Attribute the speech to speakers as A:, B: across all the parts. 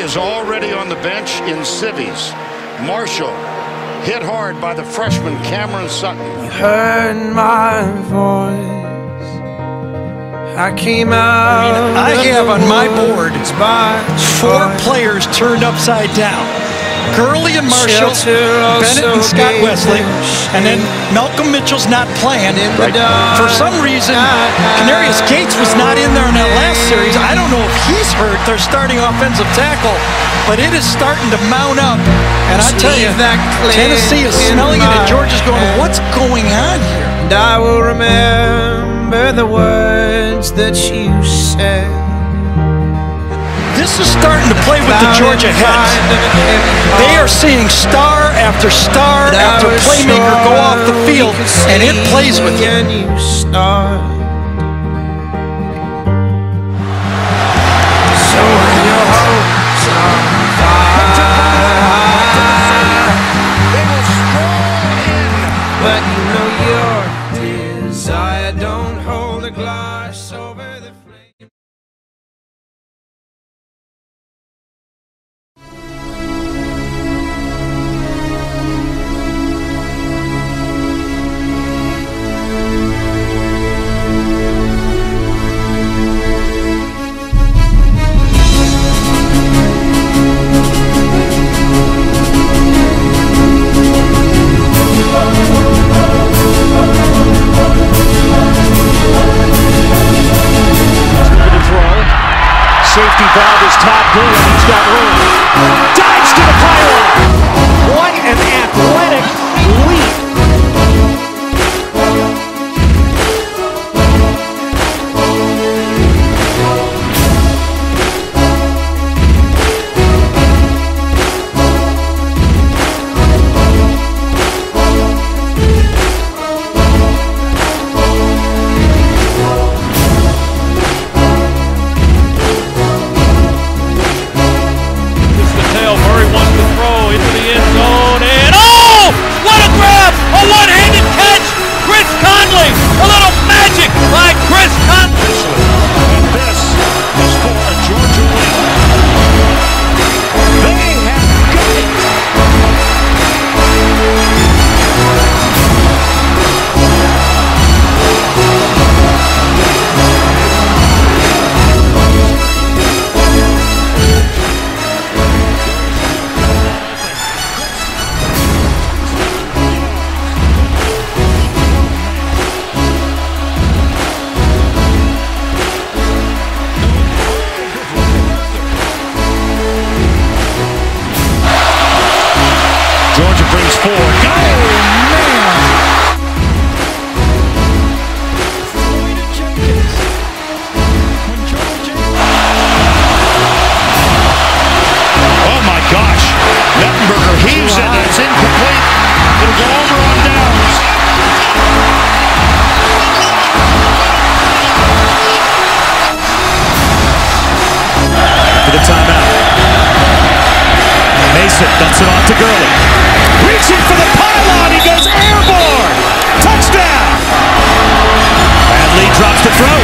A: is already on the bench in civies. Marshall hit hard by the freshman Cameron Sutton.
B: You heard my voice. I came out.
C: I have on my board four players turned upside down. Gurley and Marshall, Bennett and Scott Wesley, and then Malcolm Mitchell's not playing. Right. For some reason, ah, ah. Kenarious Gates was not in there in that last series. I don't know if he's hurt. Their starting offensive tackle, but it is starting to mount up. And I tell you, Tennessee is smelling it, and Georgia's going, "What's going on here?"
B: And I will remember the words that you said.
C: This is starting to play with the Georgia heads. They are seeing star after star after playmaker go off the field, and it plays with you.
B: But
A: For
D: the timeout. Mason dumps it off to Gurley. Reaching for the pylon. He goes airborne. Touchdown. Bradley drops the throw.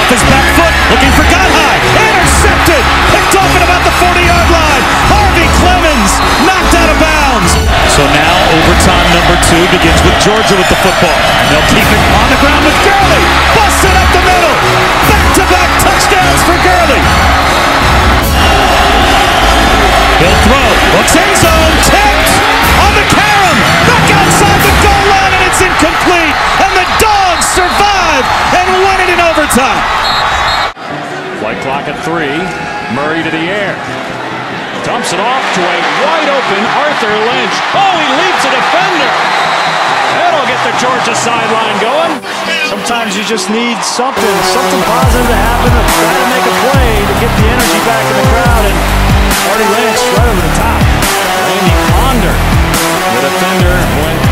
D: Off his back foot. Looking for Godhigh. Intercepted. Picked off at about the 40-yard line. Harvey Clemens knocked out of bounds. So now overtime number two begins with Georgia with the football. And they'll keep it on the ground with Gurley. Three. Murray to the air. Dumps it off to a wide open Arthur Lynch. Oh, he leaps a defender. That'll get the Georgia sideline going. Sometimes you just need something, something positive to happen to try to make a play to get the energy back in the crowd. And Artie Lynch right over the top. Randy Ponder, the defender, went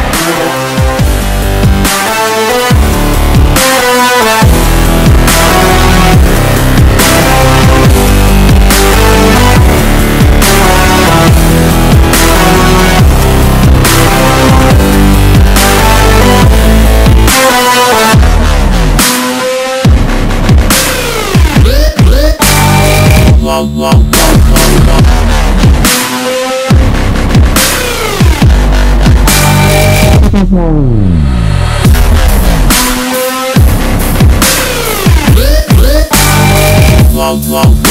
E: Vlog, vlog.